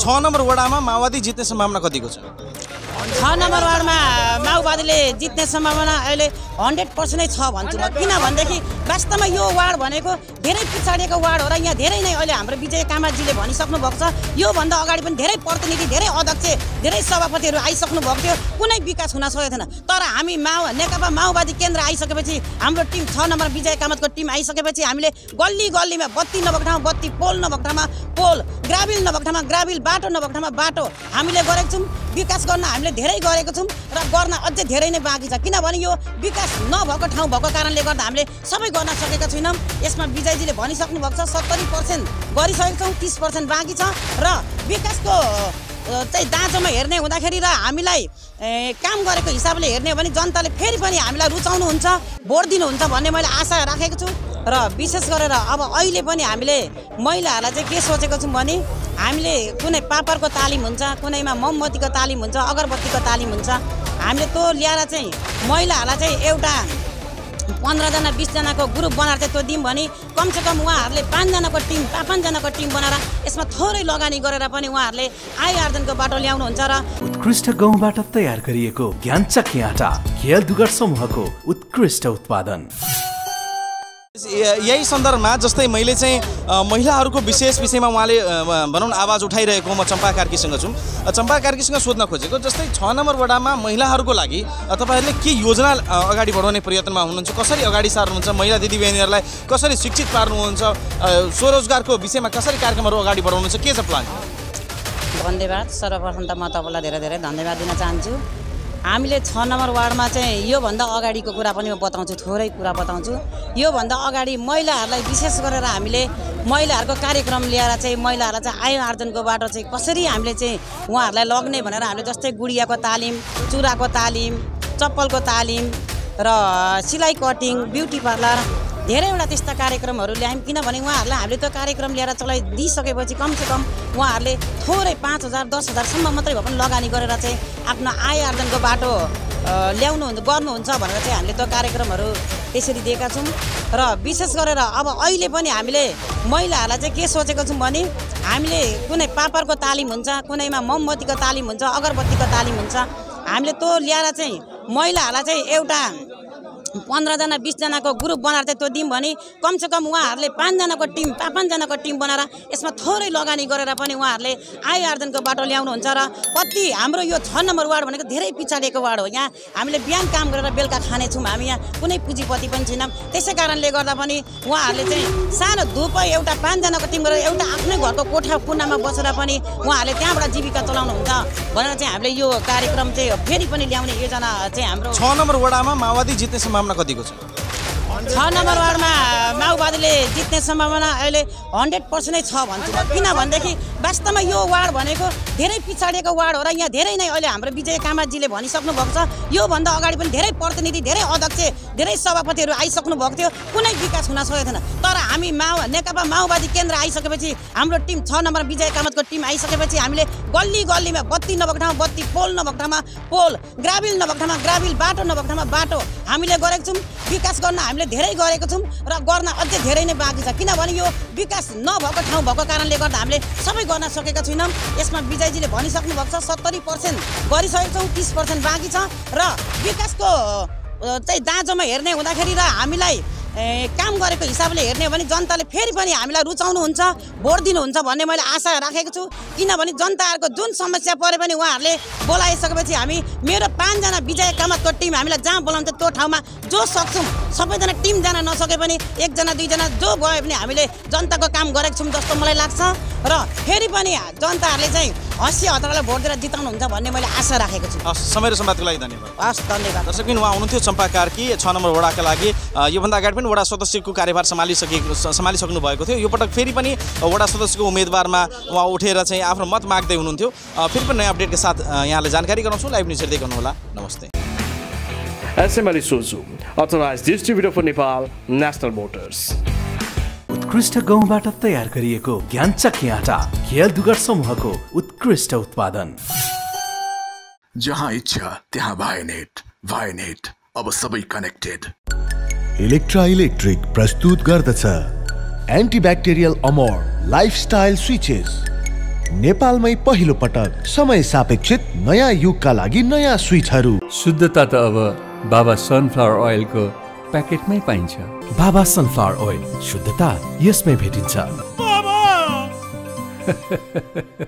छ नम्बर वडामा माओवादी जित्ने सम्भावना कतिको छ? छ नम्बर वार्डमा माओवादीले जित्ने सम्भावना अहिले हन्ड्रेड पर्सेन्टै छ भन्छु म। किनभनेदेखि वास्तवमा यो वार्ड भनेको धेरै पिछाडिएको वार्ड हो र यहाँ धेरै नै अहिले हाम्रो विजय कामाजीले भनिसक्नु भएको छ। योभन्दा अगाडि पनि धेरै प्रतिनिधि धेरै अध्यक्ष धेरै सभापतिहरू आइसक्नु भएको थियो। कुनै विकास हुन सकेको थिएन। तर हामी माओ नेकपा माओवादी केन्द्र आइसकेपछि हाम्रो टिम छ नम्बर विजय कामतको टिम आइसकेपछि हामीले गल्ली गल्लीमा बत्ती नभएको ठाउँमा बत्ती पोल नभएको ठाउँमा पोल ग्राबिल नभएको ठाउँमा ग्राबिल बाटो नभएको ठाउँमा बाटो हामीले गरेको छौँ। विकास गर्न हामीले धेरै गरेको छौँ र गर्न अझै धेरै नै बाँकी छ। किनभने यो विकास नभएको ठाउँ भएको कारणले गर्दा हामीले सबै गर्न सकेका छैनौँ। यसमा विजयजीले भनिसक्नु भएको छ सत्तरी पर्सेन्ट गरिसकेको छौँ तिस पर्सेन्ट बाँकी छ र विकासको चाहिँ दाँजोमा हेर्ने हुँदाखेरि र हामीलाई काम गरेको हिसाबले हेर्ने हो भने जनताले फेरि पनि हामीलाई रुचाउनुहुन्छ भोट दिनुहुन्छ भन्ने मैले आशा राखेको छु। र विशेष गरेर अब अहिले पनि हामीले महिलाहरूलाई चाहिँ के सोचेको छौँ भने हामीले कुनै पापडको तालिम हुन्छ कुनैमा मोमबत्तीको तालिम हुन्छ अगरबत्तीको तालिम हुन्छ हामीले त्यो ल्याएर चाहिँ महिलाहरूलाई चाहिँ एउटा पन्ध्रजना बिसजनाको ग्रुप बनाएर चाहिँ त्यो दिउँ भने कमसेकम उहाँहरूले पाँचजनाको टिम पाँच पाँचजनाको टिम बनाएर यसमा थोरै लगानी गरेर पनि उहाँहरूले आय आर्जनको बाटो ल्याउनुहुन्छ र उत्कृष्ट गहुँबाट तयार गरिएको आटा खेल दुगर समूहको उत्कृष्ट उत्पादन। यही सन्दर्भमा जस्तै मैले चाहिँ महिलाहरूको विशेष विषयमा उहाँले भनौँ न आवाज उठाइरहेको म चम्पा कार्कीसँग छु। चम्पा कार्कीसँग सोध्न खोजेको जस्तै छ नम्बर वडामा महिलाहरूको लागि तपाईँहरूले के योजना अगाडि बढाउने प्रयत्नमा हुनुहुन्छ कसरी अगाडि सार्नुहुन्छ महिला दिदीबहिनीहरूलाई कसरी शिक्षित पार्नुहुन्छ स्वरोजगारको विषयमा कसरी कार्यक्रमहरू अगाडि बढाउनुहुन्छ के छ प्लान धन्यवाद सर्वप्रथम त म तपाईँलाई धेरै धेरै धन्यवाद दिन चाहन्छु। हामीले छ नम्बर वार्डमा चाहिँ योभन्दा अगाडिको कुरा पनि म बताउँछु थोरै कुरा बताउँछु। योभन्दा अगाडि महिलाहरूलाई विशेष गरेर हामीले महिलाहरूको कार्यक्रम ल्याएर चाहिँ महिलाहरूलाई चाहिँ आय आर्जनको बाटो चाहिँ कसरी हामीले चाहिँ उहाँहरूलाई लग्ने भनेर हामीले जस्तै गुडियाको तालिम चुराको तालिम चप्पलको तालिम र सिलाइ कटिङ ब्युटी पार्लर धेरैवटा त्यस्ता कार्यक्रमहरू ल्यायौँ। किनभने उहाँहरूलाई हामीले त्यो कार्यक्रम ल्याएर चलाइदिइसकेपछि कमसेकम उहाँहरूले थोरै पाँच हजार दस हजारसम्म मात्रै भए पनि लगानी गरेर चाहिँ आफ्नो आय आर्जनको बाटो ल्याउनु गर्नुहुन्छ भनेर चाहिँ हामीले त्यो कार्यक्रमहरू त्यसरी दिएका छौँ। र विशेष गरेर अब अहिले पनि हामीले महिलाहरूलाई चाहिँ के सोचेको छौँ भने हामीले कुनै पापडको तालिम हुन्छ कुनैमा मोमबत्तीको तालिम हुन्छ अगरबत्तीको तालिम हुन्छ। हामीले त्यो ल्याएर चाहिँ महिलाहरूलाई चाहिँ एउटा पन्ध्रजना बिसजनाको ग्रुप बनाएर चाहिँ त्यो दिउँ भने कमसेकम उहाँहरूले पाँचजनाको टिम पाँच पाँचजनाको टिम बनाएर यसमा थोरै लगानी गरेर पनि उहाँहरूले आय आर्जनको बाटो ल्याउनुहुन्छ र कति हाम्रो यो छ नम्बर वार्ड भनेको धेरै पिछाडिएको वार्ड हो। यहाँ हामीले बिहान काम गरेर बेलुका खानेछौँ हामी यहाँ कुनै पुँजीपति पनि छैनौँ। त्यसै कारणले गर्दा पनि उहाँहरूले चाहिँ सानो धुप एउटा पाँचजनाको टिम गरेर एउटा आफ्नै घरको कोठा कुनामा बसेर पनि उहाँहरूले त्यहाँबाट जीविका चलाउनुहुन्छ भनेर चाहिँ हामीले यो कार्यक्रम चाहिँ फेरि पनि ल्याउने योजना चाहिँ हाम्रो छ नम्बर वडामा माओवादी जित्ने सम्भावना कतिको छ छ नम्बर वार्डमा माओवादीले जित्ने सम्भावना अहिले हन्ड्रेड पर्सेन्टै छ भन्छु किनभनेदेखि वास्तवमा यो वार्ड भनेको धेरै पिछाडिएको वार्ड हो र यहाँ धेरै नै अहिले हाम्रो विजय कामाजीले भनिसक्नु भएको छ। योभन्दा अगाडि पनि धेरै प्रतिनिधि धेरै अध्यक्ष धेरै सभापतिहरू आइसक्नु भएको थियो। कुनै विकास हुन सकेको थिएन। तर हामी माओ नेकपा माओवादी केन्द्र आइसकेपछि हाम्रो टिम छ नम्बर विजय कामतको टिम आइसकेपछि हामीले गल्ली गल्लीमा बत्ती नभएको ठाउँमा बत्ती पोल नभएको ठाउँमा पोल ग्राबिल नभएको ठाउँमा ग्राबिल बाटो नभएको ठाउँमा बाटो हामीले गरेको छौँ। विकास गर्न हामीले धेरै गरेको छौँ र गर्न अझै धेरै नै बाँकी छ। किनभने यो विकास नभएको ठाउँ भएको कारणले गर्दा हामीले सबै गर्न सकेका छैनौँ। यसमा विजयजीले भनिसक्नु भएको छ सत्तरी पर्सेन्ट गरिसकेको छौँ तिस पर्सेन्ट बाँकी छ र विकासको चाहिँ दाँजोमा हेर्ने हुँदाखेरि र हामीलाई काम गरेको हिसाबले हेर्ने हो भने जनताले फेरि पनि हामीलाई रुचाउनुहुन्छ भोट दिनुहुन्छ भन्ने मैले आशा राखेको छु। किनभने जनताहरूको जुन समस्या परे पनि उहाँहरूले बोलाइसकेपछि हामी मेरो पाँचजना विजय कामतको टिम हामीलाई जहाँ बोलाउँछ त्यो ठाउँमा जो सक्छौँ सबैजना टिम जान नसके पनि एकजना दुईजना जो गयो भने हामीले जनताको काम गरेको छौँ जस्तो मलाई लाग्छ। र फेरि पनि जनताहरूले चाहिँ हँसी हतारालाई भोट दिएर जिताउनुहुन्छ भन्ने मैले आशा राखेको छु। हस् समय र सम्वादको लागि धन्यवाद। हस् धन्यवाद। दर्शकबिन उहाँ हुनुहुन्थ्यो चम्पा कार्की छ नम्बर वडाका लागि। योभन्दा अगाडि पनि वडा सदस्यको कार्यभार सम्हालिसकेको सम्हालिसक्नु भएको थियो। यो पटक फेरि पनि वडा सदस्यको उम्मेदवारमा उहाँ उठेर चाहिँ आफ्नो मत माग्दै हुनुहुन्थ्यो। अ, फेरि पनि नयाँ अपडेटका साथ यहाँलाई जानकारी गराउँछु। लाइभ न्युज हेर्दै गर्नुहोला। नमस्ते। SML Isuzu, authorized distributor for Nepal, National Motors. उत्कृष्ट गहुँबाट तयार गरिएको ज्ञानचक आटा खेल दुगर समूहको उत्कृष्ट उत्पादन। जहाँ इच्छा त्यहाँ भाइनेट। भाइनेट अब सबै कनेक्टेड इलेक्ट्रा इलेक्ट्रिक प्रस्तुत गर्दछ। Antibacterial Amor lifestyle switches. नेपालमै पहिलो पटक समय सापेक्षित नयाँ युगका लागि नयाँ स्विचहरू। शुद्धता त अब बाबा सनफ्लावर ओइलको प्याकेटमै पाइन्छ। बाबा सनफ्लावर ओइल शुद्धता यसमै भेटिन्छ।